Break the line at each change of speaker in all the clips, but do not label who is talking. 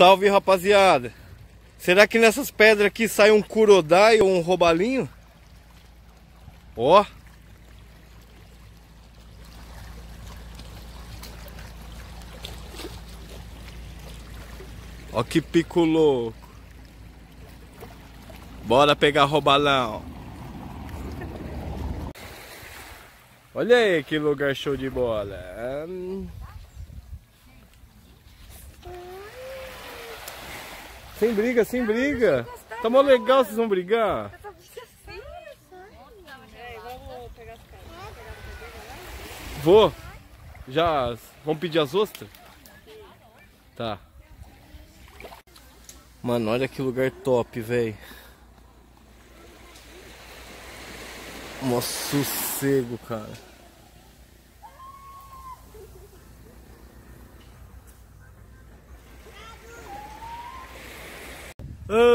Salve rapaziada! Será que nessas pedras aqui sai um curodai ou um robalinho? Ó! Ó que pico louco! Bora pegar robalão! Olha aí que lugar show de bola! Hum... Sem briga, sem briga. Tá mó legal, vocês vão brigar? Vou. Já. Vamos pedir as ostras? Tá. Mano, olha que lugar top, velho. Mó sossego, cara.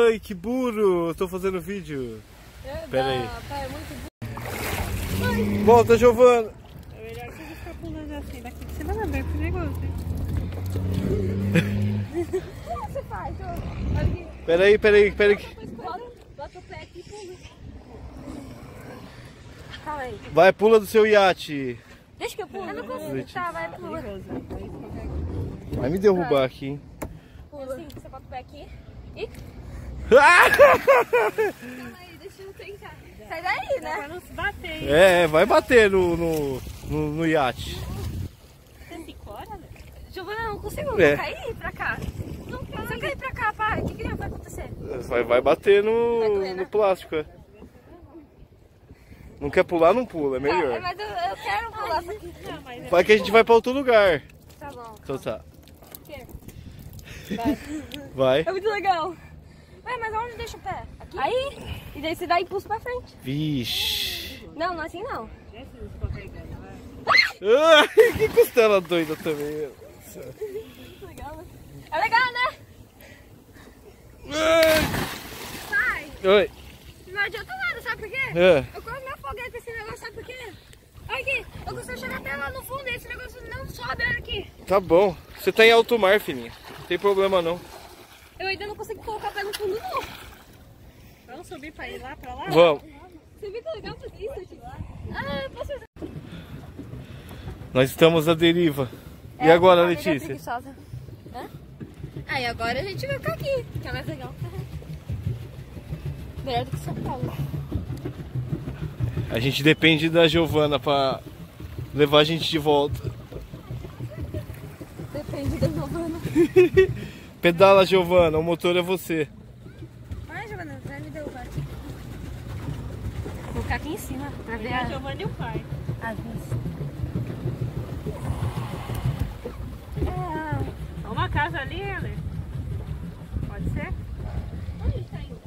Ai, que burro! Tô fazendo vídeo.
É,
Pera aí.
Tá, é muito
Volta, Giovana.
É melhor você não ficar pulando assim daqui, que você vai ver? Como você faz?
Pera aí, pera aí, pera aí.
Bota, o pé aqui e pula.
Vai, pula do seu iate.
Deixa que eu pulo. Eu não consigo. Tá, vai, pula.
Vai me derrubar aqui, hein?
Pula. Assim, você bota o pé aqui. E... Calma aí, deixa eu tentar. Sai daí, né? Pra não se bater.
É, vai bater no, no, no, no iate.
Você se cora, né? Giovana, eu não consigo
É.
cair pra cá. Não quero. Se eu cair pra cá, pá, o que, que vai acontecer?
Vai, vai bater no,
Vai doer, né?
no plástico, é. Não quer pular, não pula, é
É,
melhor.
mas eu, eu quero pular aqui. Não, mas
Vai que a gente vai pra outro lugar.
tá bom.
Então tá.
Quero.
Vai.
É muito legal. Ué, mas aonde deixa o pé? Aqui? Aí. E daí você dá impulso pra frente.
Vixe.
Não, não é assim não.
Ai, que costela doida também.
Legal, né? É legal, né?
Ai.
Pai,
Oi.
não adianta nada, sabe por quê?
É.
Eu quase me afoguei com esse negócio, sabe por quê? Olha aqui, eu consigo chegar até lá no fundo e esse negócio não sobe, olha aqui.
Tá bom. Você tá em alto mar, filhinha. Não tem problema não.
Eu ainda não consigo colocar o pé no fundo, não.
Vamos subir pra ir lá, pra lá?
Vamos.
Você viu que legal por isso aqui? Ah, posso fazer.
Nós estamos à deriva. E
É,
agora,
uma família
Letícia?
Hã? Ah, e agora a gente vai ficar aqui, que é mais legal. Melhor do que São Paulo.
A gente depende da Giovana pra levar a gente de volta.
Depende da Giovana.
Pedala, Giovana. O motor é você.
Ai, Giovana, vai me derrubar aqui. Vou ficar aqui em cima pra ver
A
a,
Giovanna e o pai.
a vista. É,
Uma casa ali, Heller? Pode ser?
onde tá indo?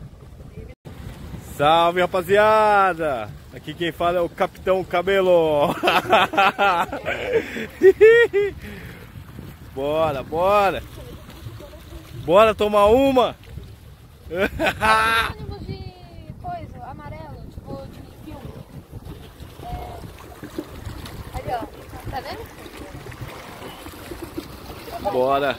Salve, rapaziada! Aqui quem fala é o Capitão Cabelo. bora, bora. Bora tomar uma.
ônibus de coisa, amarelo, tipo de filme. É... Ali, ó. Tá vendo?
bora.